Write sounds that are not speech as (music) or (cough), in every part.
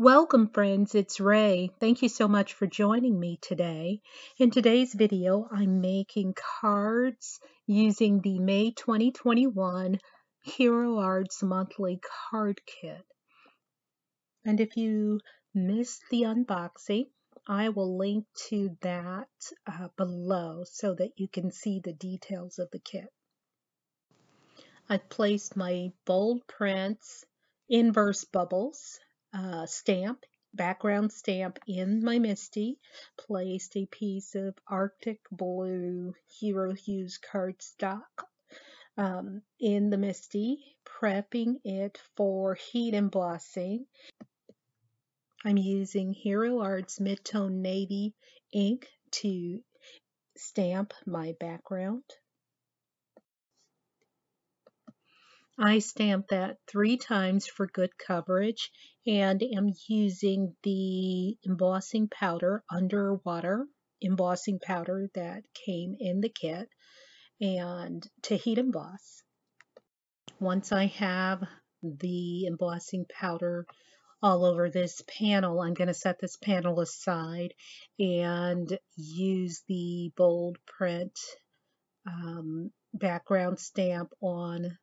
Welcome friends, it's Rae. Thank you so much for joining me today. In today's video, I'm making cards using the May 2021 Hero Arts Monthly Card Kit. And if you missed the unboxing, I will link to that uh, below so that you can see the details of the kit. I've placed my bold prints inverse bubbles uh, stamp, background stamp in my MISTI, placed a piece of Arctic Blue Hero Hues cardstock um, in the MISTI, prepping it for heat embossing. I'm using Hero Arts Midtone Navy ink to stamp my background. I stamped that three times for good coverage and am using the embossing powder underwater embossing powder that came in the kit and to heat emboss. Once I have the embossing powder all over this panel, I'm going to set this panel aside and use the bold print um, background stamp on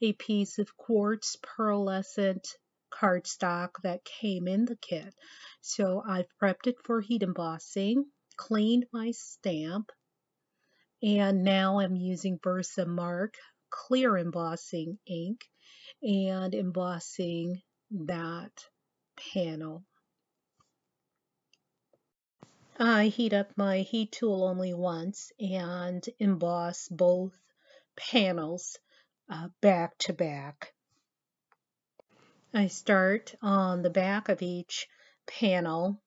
a piece of quartz pearlescent cardstock that came in the kit. So I've prepped it for heat embossing, cleaned my stamp, and now I'm using Versamark clear embossing ink and embossing that panel. I heat up my heat tool only once and emboss both panels uh, back to back. I start on the back of each panel,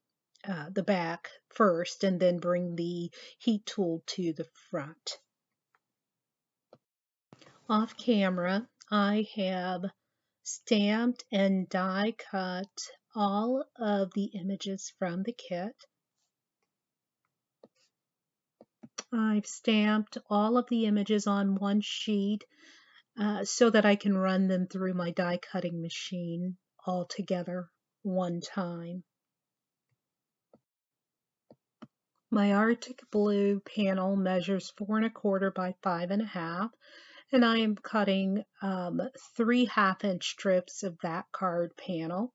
uh, the back first, and then bring the heat tool to the front. Off camera, I have stamped and die cut all of the images from the kit. I've stamped all of the images on one sheet uh, so that I can run them through my die cutting machine all together one time. My Arctic Blue panel measures four and a quarter by five and a half, and I am cutting um, three half inch strips of that card panel.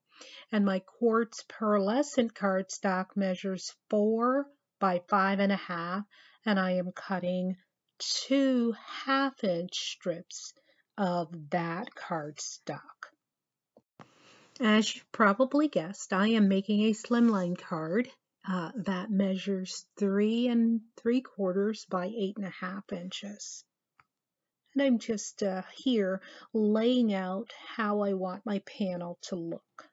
And my quartz pearlescent cardstock measures four by five and a half, and I am cutting two half inch strips of that cardstock. As you probably guessed, I am making a slimline card uh, that measures three and three quarters by eight and a half inches. And I'm just uh, here laying out how I want my panel to look.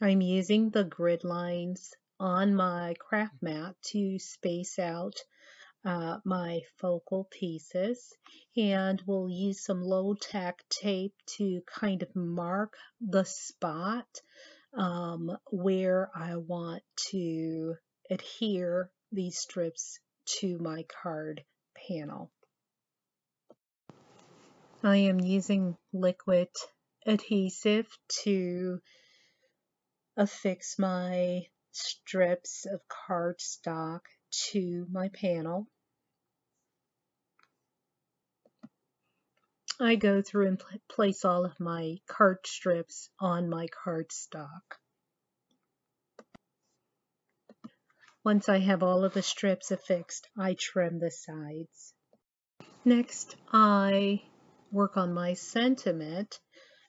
I'm using the grid lines on my craft mat to space out uh, my focal pieces and we'll use some low tack tape to kind of mark the spot um, where I want to adhere these strips to my card panel. I am using liquid adhesive to affix my strips of cardstock to my panel. I go through and place all of my card strips on my cardstock. Once I have all of the strips affixed, I trim the sides. Next, I work on my sentiment,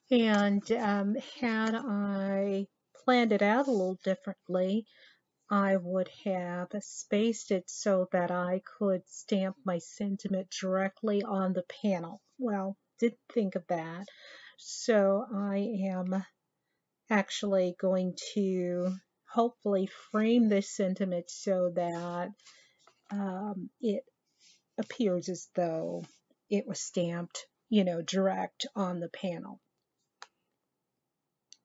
and um, had I planned it out a little differently, I would have spaced it so that I could stamp my sentiment directly on the panel well, didn't think of that. So I am actually going to hopefully frame this sentiment so that um, it appears as though it was stamped, you know, direct on the panel.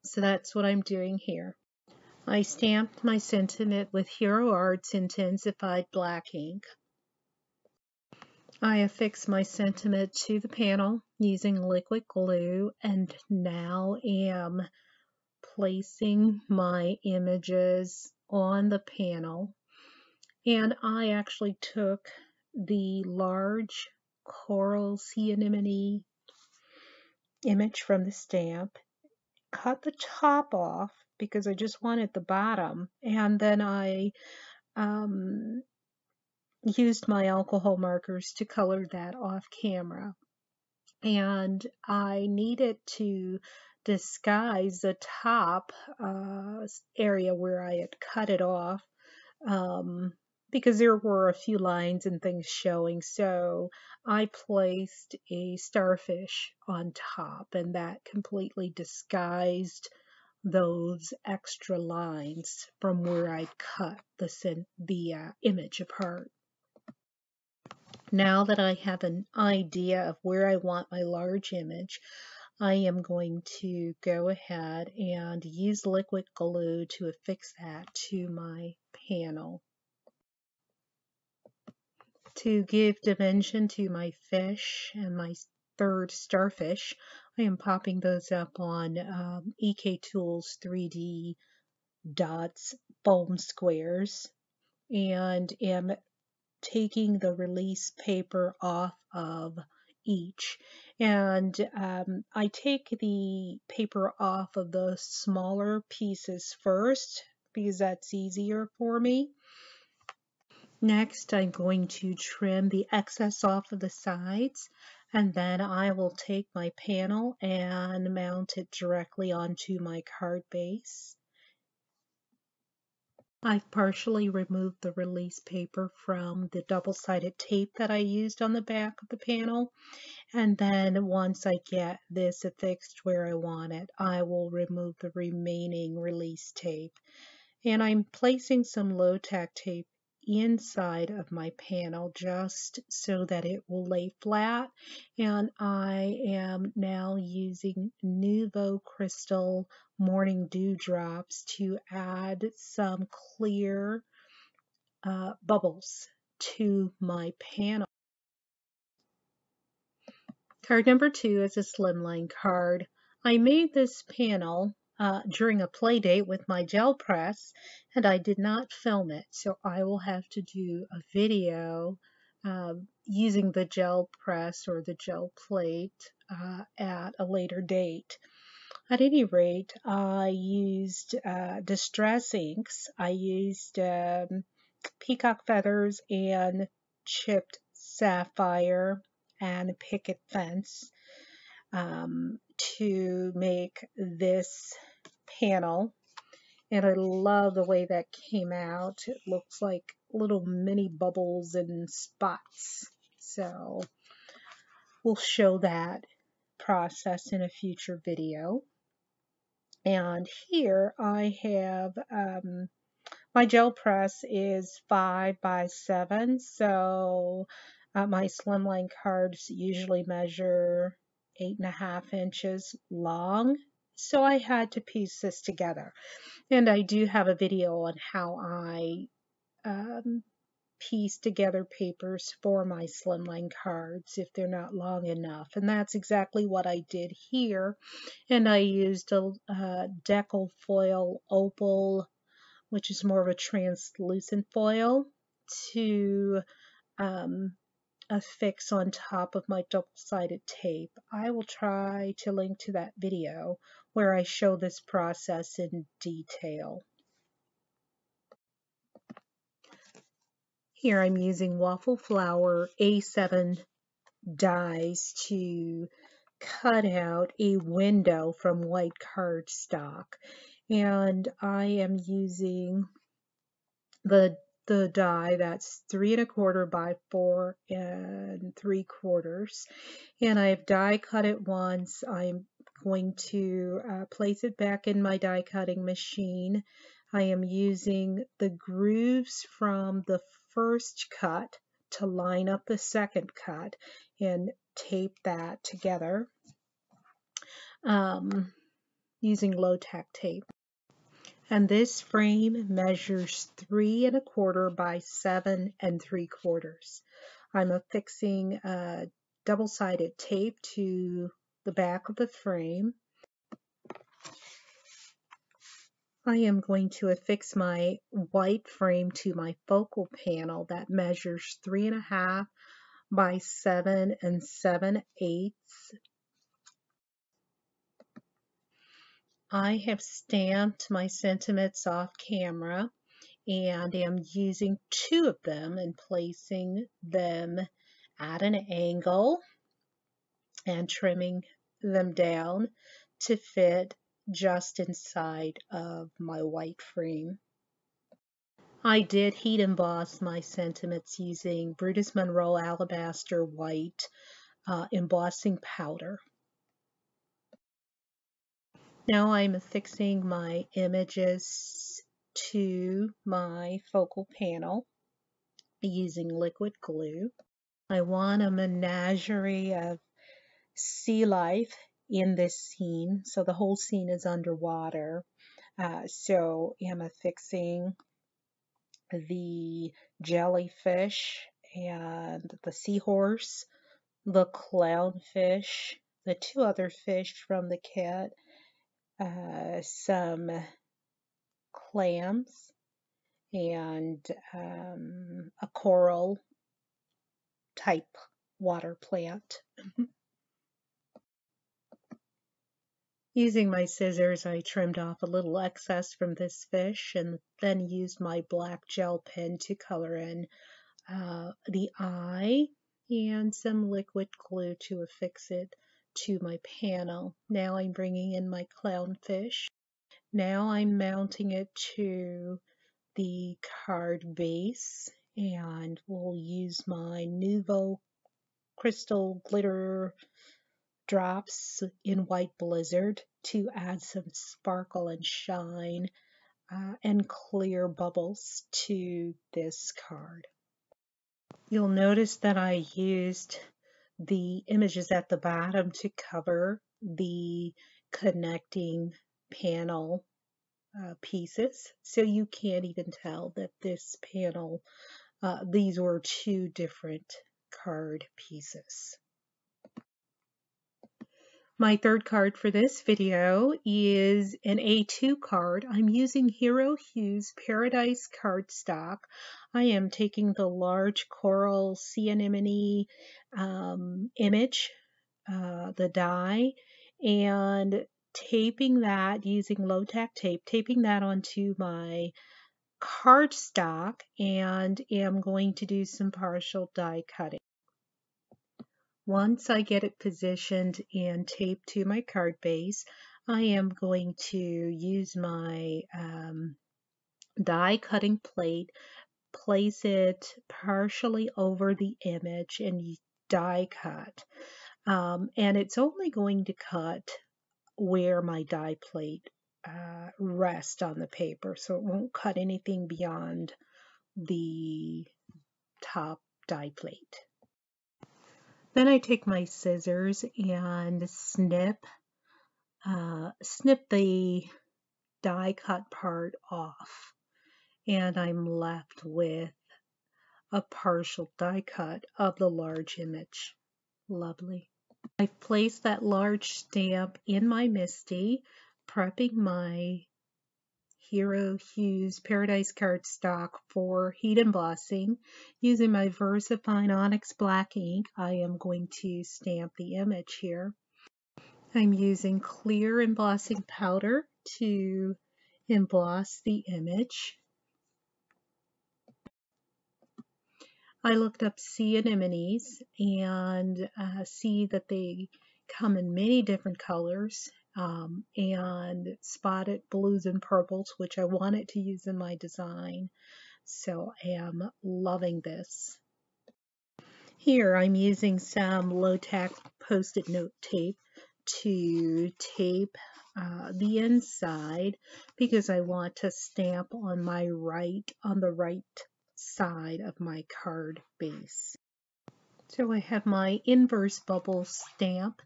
So that's what I'm doing here. I stamped my sentiment with Hero Arts Intensified Black ink. I affix my sentiment to the panel using liquid glue and now am placing my images on the panel and I actually took the large coral sea anemone image from the stamp, cut the top off because I just wanted the bottom, and then I um, used my alcohol markers to color that off camera. And I needed to disguise the top uh, area where I had cut it off um, because there were a few lines and things showing. So I placed a starfish on top, and that completely disguised those extra lines from where I cut the, the uh, image apart. Now that I have an idea of where I want my large image, I am going to go ahead and use liquid glue to affix that to my panel. To give dimension to my fish and my third starfish, I am popping those up on um, EK Tools 3D dots foam squares and am taking the release paper off of each. And um, I take the paper off of the smaller pieces first because that's easier for me. Next, I'm going to trim the excess off of the sides and then I will take my panel and mount it directly onto my card base. I've partially removed the release paper from the double-sided tape that I used on the back of the panel. And then once I get this affixed where I want it, I will remove the remaining release tape. And I'm placing some low-tack tape inside of my panel just so that it will lay flat and I am now using Nuvo Crystal Morning Dew Drops to add some clear uh, bubbles to my panel. Card number two is a slimline card. I made this panel uh, during a play date with my gel press and I did not film it. So I will have to do a video uh, using the gel press or the gel plate uh, at a later date. At any rate, I used uh, distress inks. I used um, peacock feathers and chipped sapphire and picket fence um, to make this panel. And I love the way that came out. It looks like little mini bubbles and spots. So we'll show that process in a future video. And here I have, um, my gel press is five by seven. So uh, my slimline cards usually measure eight and a half inches long so I had to piece this together. And I do have a video on how I um, piece together papers for my slimline cards if they're not long enough. And that's exactly what I did here. And I used a, a Deco Foil opal, which is more of a translucent foil, to um, affix on top of my double-sided tape. I will try to link to that video where I show this process in detail. Here I'm using waffle flower A7 dies to cut out a window from white cardstock. And I am using the the die that's three and a quarter by four and three quarters. And I've die cut it once. I'm going to uh, place it back in my die cutting machine. I am using the grooves from the first cut to line up the second cut and tape that together. Um, using low tack tape. And this frame measures three and a quarter by seven and three quarters. I'm affixing a double-sided tape to the back of the frame. I am going to affix my white frame to my focal panel that measures three and a half by seven and seven eighths. I have stamped my sentiments off camera and am using two of them and placing them at an angle and trimming them down to fit just inside of my white frame. I did heat emboss my sentiments using Brutus Monroe Alabaster White uh, embossing powder. Now I'm affixing my images to my focal panel using liquid glue. I want a menagerie of sea life in this scene. So the whole scene is underwater. Uh, so I'm affixing the jellyfish and the seahorse, the clownfish, the two other fish from the kit, uh, some clams, and um, a coral type water plant. (laughs) Using my scissors, I trimmed off a little excess from this fish and then used my black gel pen to color in uh, the eye and some liquid glue to affix it to my panel. Now I'm bringing in my clownfish. Now I'm mounting it to the card base and we'll use my Nuvo crystal glitter drops in White Blizzard to add some sparkle and shine uh, and clear bubbles to this card. You'll notice that I used the images at the bottom to cover the connecting panel uh, pieces so you can't even tell that this panel uh, these were two different card pieces. My third card for this video is an A2 card. I'm using Hero Hues Paradise cardstock. I am taking the large coral sea anemone um, image, uh, the die, and taping that using low tack tape, taping that onto my cardstock and am going to do some partial die cutting. Once I get it positioned and taped to my card base, I am going to use my um, die cutting plate, place it partially over the image and die cut. Um, and it's only going to cut where my die plate uh, rests on the paper, so it won't cut anything beyond the top die plate. Then I take my scissors and snip, uh, snip the die cut part off. And I'm left with a partial die cut of the large image. Lovely. I've placed that large stamp in my MISTI, prepping my Hero Hues Paradise cardstock for heat embossing. Using my VersaFine Onyx Black ink, I am going to stamp the image here. I'm using clear embossing powder to emboss the image. I looked up sea anemones and uh, see that they come in many different colors um, and spotted blues and purples, which I wanted to use in my design. So I am loving this. Here I'm using some low-tack post-it note tape to tape uh, the inside because I want to stamp on my right, on the right side of my card base. So I have my inverse bubble stamp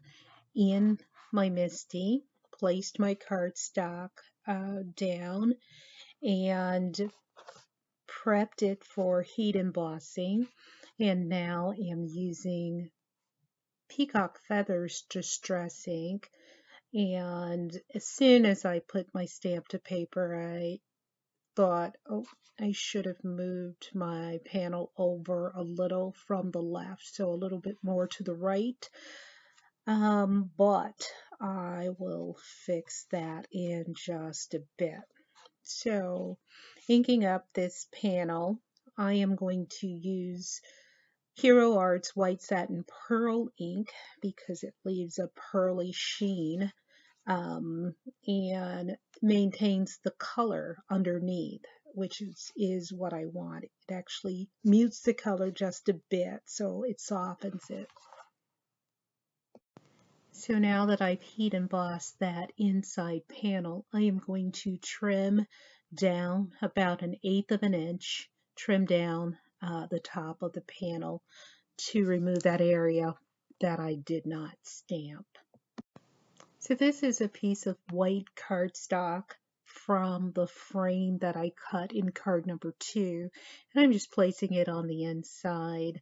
in my MISTI, placed my cardstock uh, down, and prepped it for heat embossing. And now I'm using Peacock Feathers Distress Ink And as soon as I put my stamp to paper, I thought, oh, I should have moved my panel over a little from the left, so a little bit more to the right. Um, but I will fix that in just a bit. So inking up this panel, I am going to use Hero Arts White Satin Pearl ink because it leaves a pearly sheen um, and maintains the color underneath, which is, is what I want. It actually mutes the color just a bit, so it softens it. So now that I've heat embossed that inside panel, I am going to trim down about an eighth of an inch, trim down uh, the top of the panel to remove that area that I did not stamp. So this is a piece of white cardstock from the frame that I cut in card number two. And I'm just placing it on the inside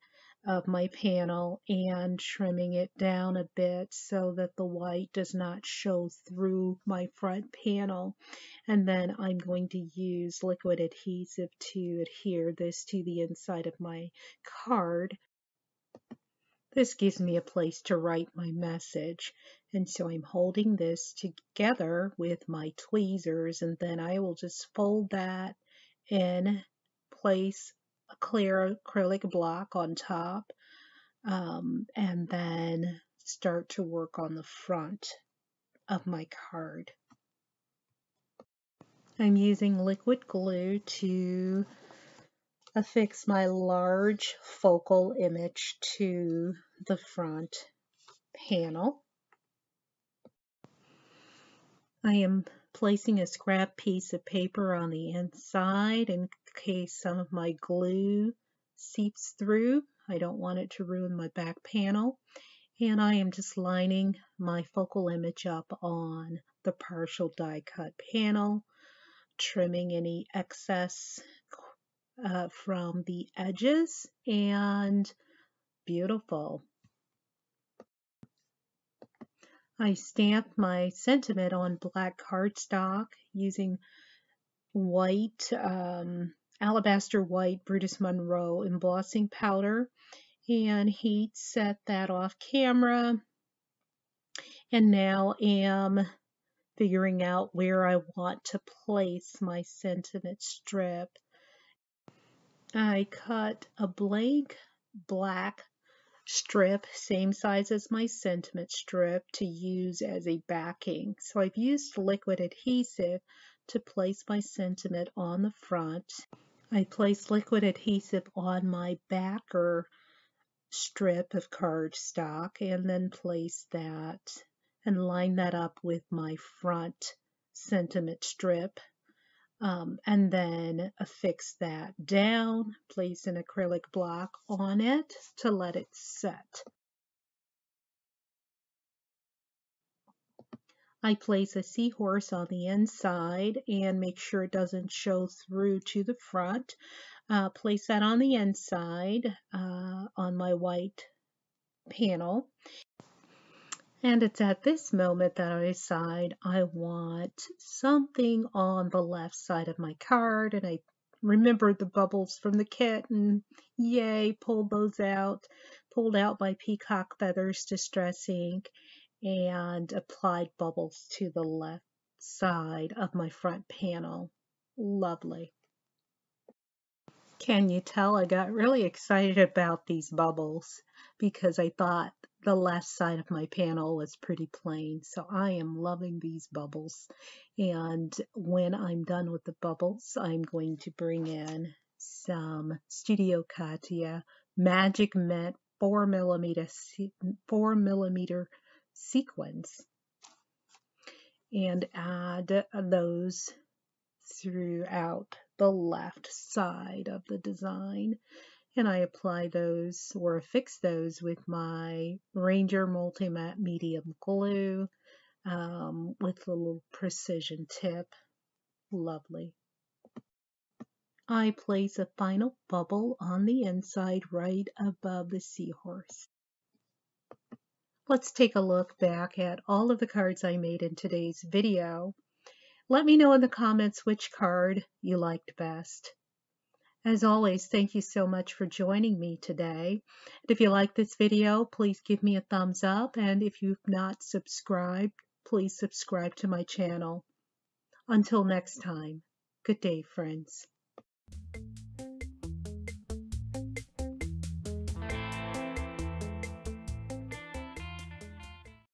of my panel and trimming it down a bit so that the white does not show through my front panel. And then I'm going to use liquid adhesive to adhere this to the inside of my card. This gives me a place to write my message. And so I'm holding this together with my tweezers and then I will just fold that in, place a clear acrylic block on top, um, and then start to work on the front of my card. I'm using liquid glue to affix my large focal image to the front panel. I am placing a scrap piece of paper on the inside in case some of my glue seeps through. I don't want it to ruin my back panel. And I am just lining my focal image up on the partial die cut panel, trimming any excess uh, from the edges and beautiful. I stamped my sentiment on black cardstock using white, um, alabaster white Brutus Monroe embossing powder and heat set that off camera and now am figuring out where I want to place my sentiment strip I cut a blank black strip, same size as my sentiment strip, to use as a backing. So I've used liquid adhesive to place my sentiment on the front. I place liquid adhesive on my backer strip of cardstock and then place that and line that up with my front sentiment strip um, and then affix that down, place an acrylic block on it to let it set. I place a seahorse on the inside and make sure it doesn't show through to the front. Uh, place that on the inside uh, on my white panel and it's at this moment that I decide I want something on the left side of my card. And I remembered the bubbles from the kit and yay, pulled those out, pulled out my peacock feathers distress ink and applied bubbles to the left side of my front panel. Lovely. Can you tell I got really excited about these bubbles because I thought the left side of my panel was pretty plain. So I am loving these bubbles. And when I'm done with the bubbles, I'm going to bring in some Studio Katia Magic Mint 4 millimeter, 4 millimeter sequins and add those throughout the left side of the design and I apply those or affix those with my Ranger Multi-Matte Medium Glue um, with a little precision tip. Lovely. I place a final bubble on the inside right above the seahorse. Let's take a look back at all of the cards I made in today's video. Let me know in the comments which card you liked best. As always, thank you so much for joining me today. And If you like this video, please give me a thumbs up. And if you've not subscribed, please subscribe to my channel. Until next time, good day, friends.